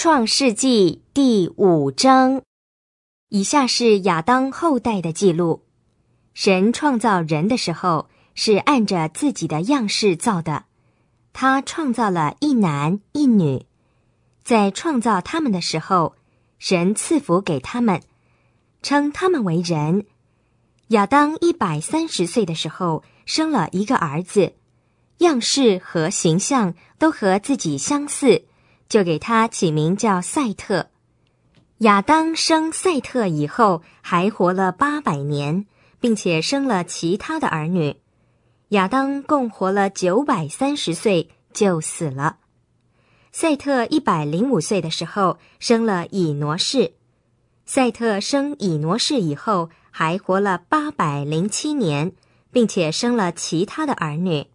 创世纪第五章，以下是亚当后代的记录。神创造人的时候是按着自己的样式造的，他创造了一男一女。在创造他们的时候，神赐福给他们，称他们为人。亚当一百三十岁的时候生了一个儿子，样式和形象都和自己相似。就给他起名叫赛特。亚当生赛特以后，还活了八百年，并且生了其他的儿女。亚当共活了九百三十岁就死了。赛特一百零五岁的时候生了以挪士。赛特生以挪士以后，还活了八百零七年，并且生了其他的儿女。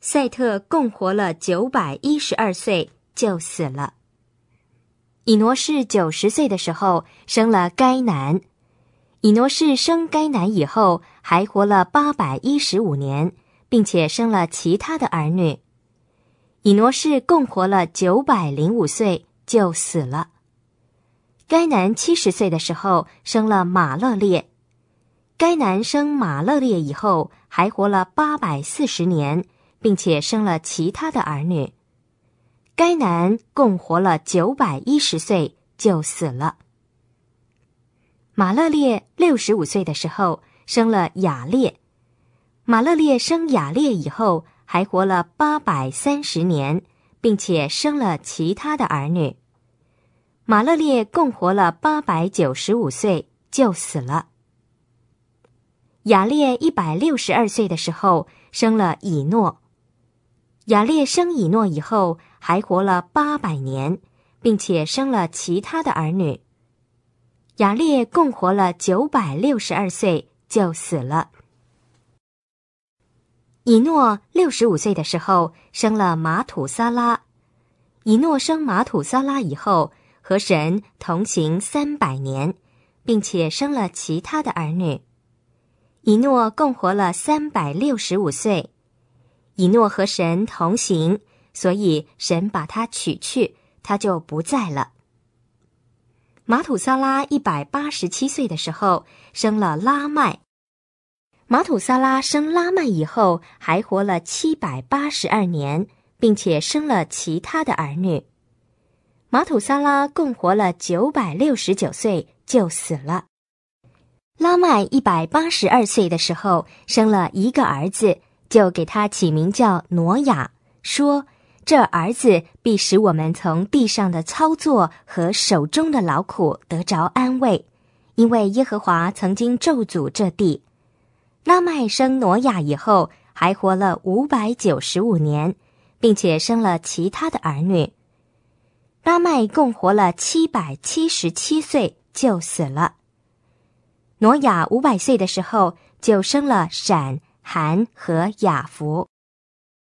赛特共活了九百一十二岁。就死了。以挪士九十岁的时候生了该男，以挪士生该男以后还活了八百一十五年，并且生了其他的儿女。以挪士共活了九百零五岁就死了。该男七十岁的时候生了马勒列，该男生马勒列以后还活了八百四十年，并且生了其他的儿女。该男共活了九百一十岁就死了。马勒列六十五岁的时候生了雅列，马勒列生雅列以后还活了八百三十年，并且生了其他的儿女。马勒列共活了八百九十五岁就死了。雅列一百六十二岁的时候生了以诺。雅列生以诺以后，还活了八百年，并且生了其他的儿女。雅列共活了九百六十二岁就死了。以诺六十五岁的时候生了马土撒拉。以诺生马土撒拉以后，和神同行三百年，并且生了其他的儿女。以诺共活了三百六十五岁。以诺和神同行，所以神把他取去，他就不在了。马土萨拉一百八十七岁的时候生了拉麦。马土萨拉生拉麦以后，还活了七百八十二年，并且生了其他的儿女。马土萨拉共活了九百六十九岁就死了。拉麦一百八十二岁的时候生了一个儿子。就给他起名叫挪亚，说：“这儿子必使我们从地上的操作和手中的劳苦得着安慰，因为耶和华曾经咒诅这地。”拉麦生挪亚以后，还活了五百九十五年，并且生了其他的儿女。拉麦共活了七百七十七岁就死了。挪亚五百岁的时候就生了闪。韩和雅福。